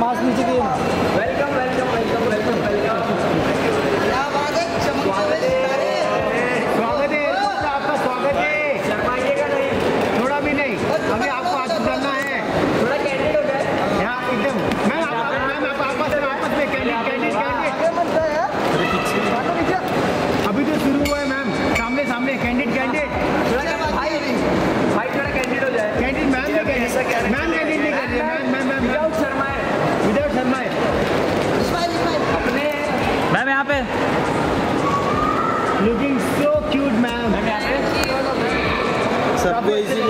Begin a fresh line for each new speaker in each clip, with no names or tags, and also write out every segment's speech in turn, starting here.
Mask नीचे के
coisinha.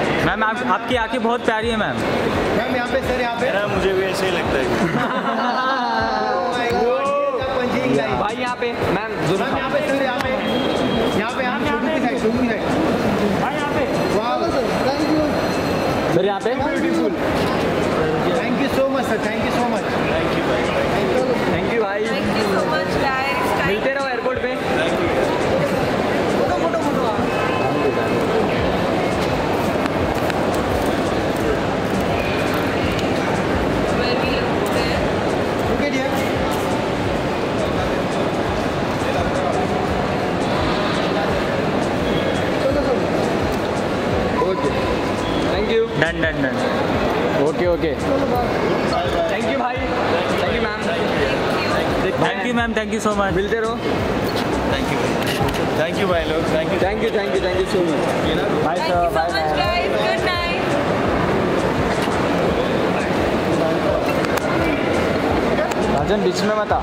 Ma'am आप, आपकी
आँखें बहुत प्यारी है मैम।
मैम यहाँ पे सर यहाँ पे।
मुझे भी ऐसे ही लगता है।
oh
भाई यहाँ पे मैम
यहाँ पे सर यहाँ पे। यहाँ पे भाई यहाँ पे।
सर यहाँ पे।
Thank you so much sir thank you so much
done done done
okay okay thank you भाई thank you ma'am
thank you ma'am thank you so much
मिलते रहो।
थैंक यू थैंक यू भाई लोग. Thank you
thank you thank you thank you so much
bye
sir bye bye
Rajan बीच में मत आ।